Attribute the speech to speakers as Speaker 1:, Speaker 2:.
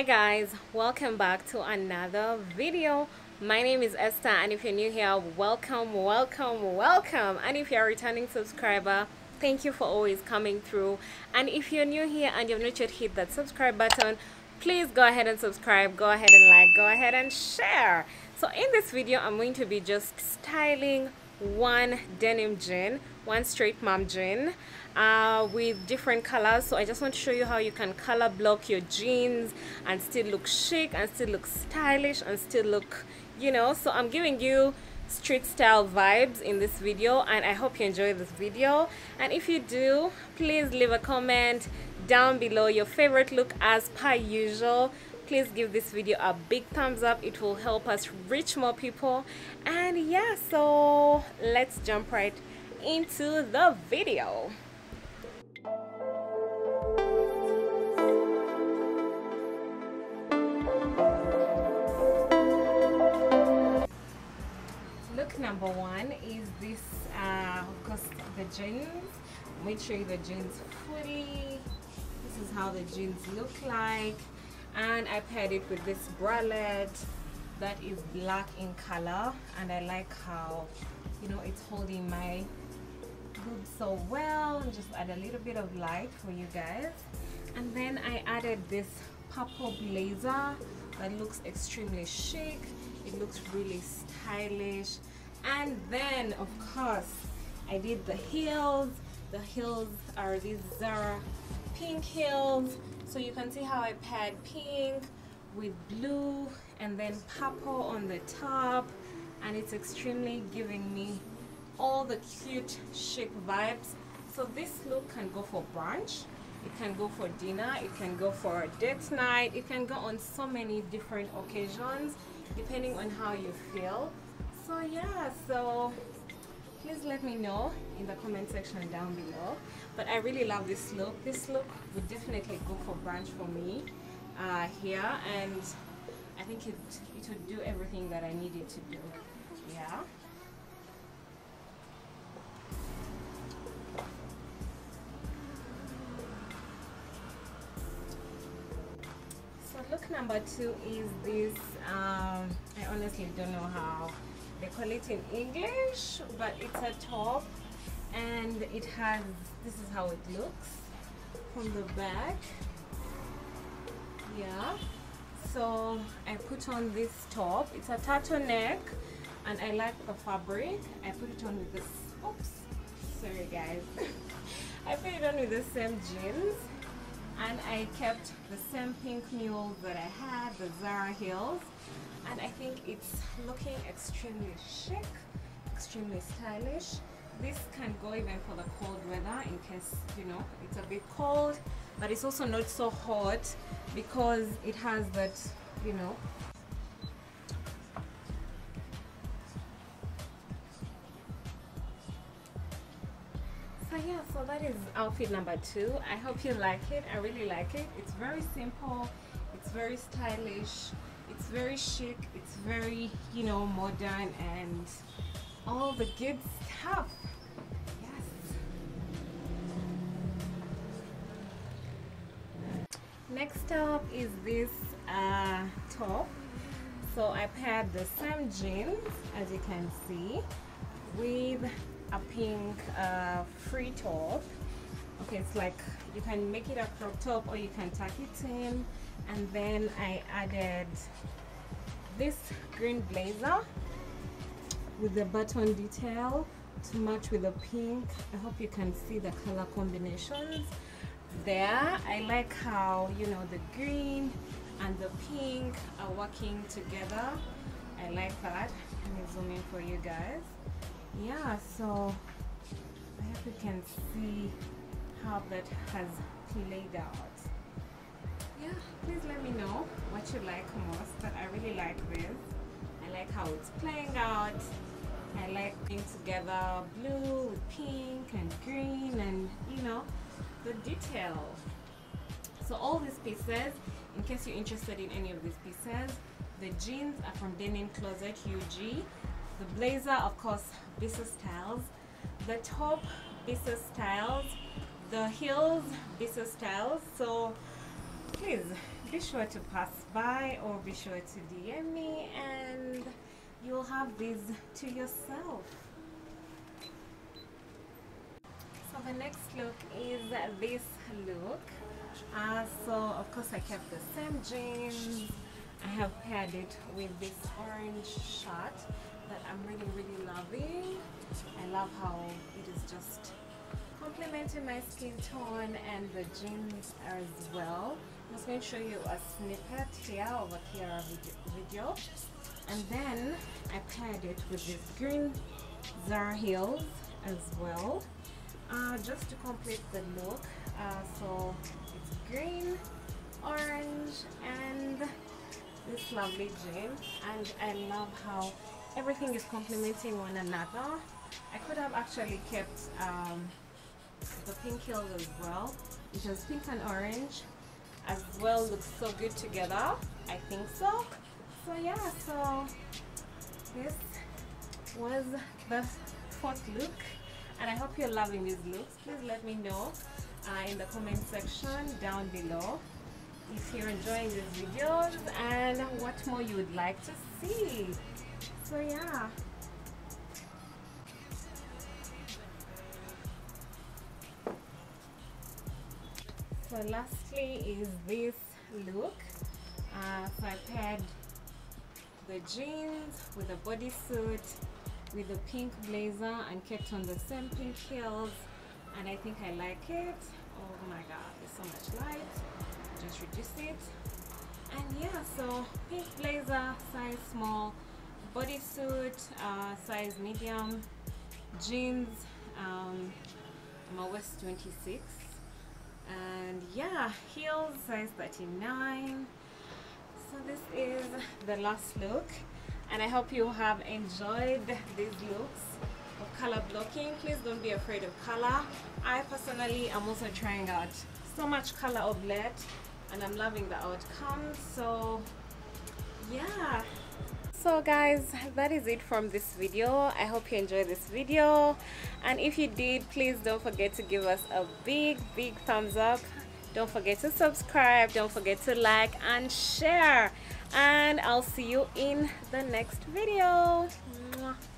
Speaker 1: hi guys. Welcome back to another video. My name is esther and if you're new here welcome welcome welcome. And if you're a returning subscriber thank you for always coming through. And if you're new here and you've not yet hit that subscribe button please go ahead and subscribe go ahead and like go ahead and share. So in this video i'm going to be just styling one denim jean one straight mom jean uh, with different colors. So I just want to show you how you can color block your jeans and still look chic and still look stylish and still look you know. So I'm giving you street style vibes in this video and I hope you enjoy this video. And if you do please leave a comment down below your favorite look as per usual please give this video a big thumbs up. It will help us reach more people. And yeah so let's jump right into the video. Look number one is this uh, of course the jeans. Make sure the jeans fully this is how the jeans look like and I paired it with this bralette that is black in color. And I like how you know it's holding my boobs so well just add a little bit of light for you guys. And then I added this purple blazer that looks extremely chic. It looks really stylish. And then of course I did the heels. The heels are these Zara pink heels so you can see how I paired pink with blue and then purple on the top. And it's extremely giving me all the cute chic vibes. So this look can go for brunch it can go for dinner it can go for a date night it can go on so many different occasions depending on how you feel. So yeah so please let me know in the comment section down below. But I really love this look. This look would definitely go for brunch for me uh, here. And I think it, it would do everything that I needed to do yeah. So look number two is this um, I honestly don't know how they call it in English but it's a top and it has this is how it looks from the back. Yeah so I put on this top. It's a turtleneck and I like the fabric. I put it on with this oops sorry guys. I put it on with the same jeans and I kept the same pink mules that I had, the Zara heels and I think it's looking extremely chic, extremely stylish. This can go even for the cold weather in case, you know, it's a bit cold but it's also not so hot because it has that, you know, so yeah so that is outfit number two. I hope you like it. I really like it. It's very simple. It's very stylish very chic it's very you know modern and all the good stuff. Yes. Next up is this uh, top. So I paired the same jeans as you can see with a pink uh, free top okay it's like you can make it a crop top or you can tuck it in and then I added this green blazer with the button detail to match with the pink. I hope you can see the color combinations there. I like how you know the green and the pink are working together. I like that. Let me zoom in for you guys. Yeah so I hope you can see how that has played out. Yeah please let me know what you like most but I really like this I like how it's playing out. I like putting together blue with pink and green and you know the detail. So all these pieces in case you're interested in any of these pieces the jeans are from denim closet UG the blazer of course Bisa styles. The top Bisa styles the heels Bisa styles so please be sure to pass by or be sure to DM me and you'll have these to yourself. So the next look is this look. Uh, so of course I kept the same jeans. I have paired it with this orange shirt that I'm really really loving. I love how it is just complementing my skin tone and the jeans as well. I'm just going to show you a snippet here over here video. And then I paired it with these green Zara heels as well. Uh, just to complete the look. Uh, so it's green, orange, and this lovely jean. And I love how everything is complementing one another. I could have actually kept um, the pink heels as well because pink and orange as well looks so good together. I think so. So yeah so this was the fourth look and I hope you're loving these looks. Please let me know uh, in the comment section down below if you're enjoying these videos and what more you would like to see. So yeah so lastly is this look. Uh, so I paired the jeans with a bodysuit with a pink blazer and kept on the same pink heels and I think I like it. Oh my god there's so much light. Just reduce it. And yeah so pink blazer size small bodysuit uh, size medium jeans um, I'm a waist 26 and yeah heels size 39 so this is the last look. And I hope you have enjoyed these looks of color blocking. Please don't be afraid of color. I personally am also trying out so much color of late and I'm loving the outcome. So yeah so guys that is it from this video. I hope you enjoyed this video. And if you did please don't forget to give us a big big thumbs up. Don't forget to subscribe. Don't forget to like and share. And i'll see you in the next video. Mwah.